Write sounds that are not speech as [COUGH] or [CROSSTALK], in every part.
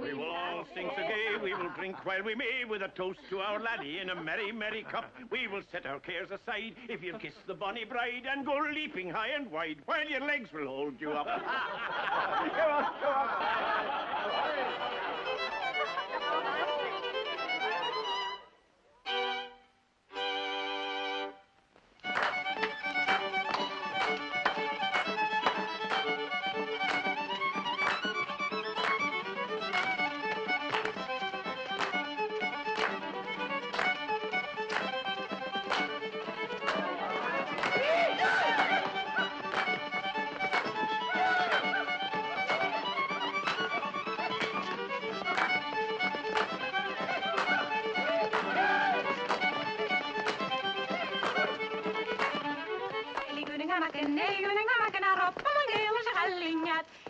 We will all sing so gay, we will drink while we may, with a toast to our laddie in a merry, merry cup. We will set our cares aside, if you'll kiss the bonny bride, and go leaping high and wide, while your legs will hold you up. [LAUGHS] come on, come on. [LAUGHS]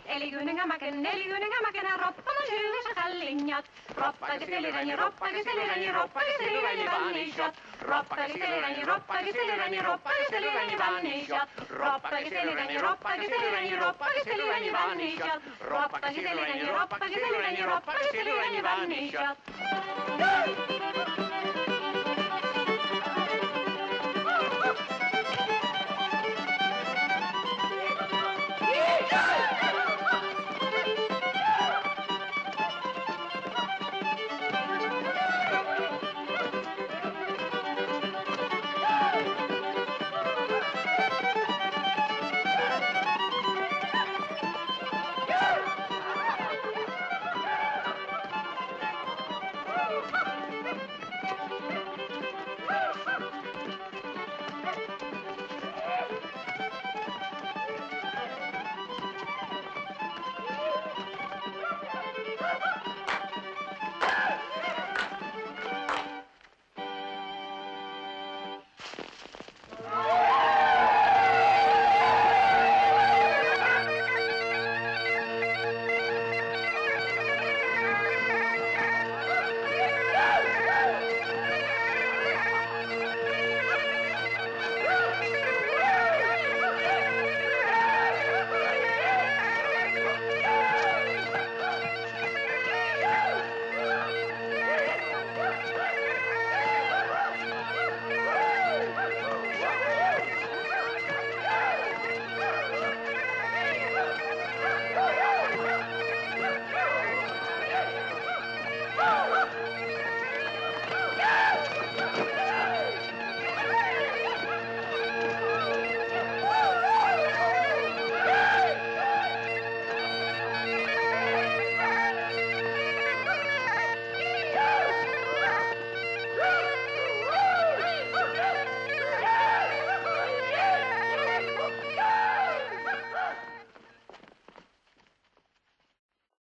Eli kuningamäken, eli kuningamäken, roppaman syydessä kallinjat. Roppakiseliräni, roppakiseliräni, roppakiseliräni, vannishot. Roppakiseliräni, roppakiseliräni, roppakiseliräni, vannishot. Roppakiseliräni, roppakiseliräni, roppakiseliräni, vannishot. Roppakiseliräni, roppakiseliräni, roppakiseliräni, vannishot.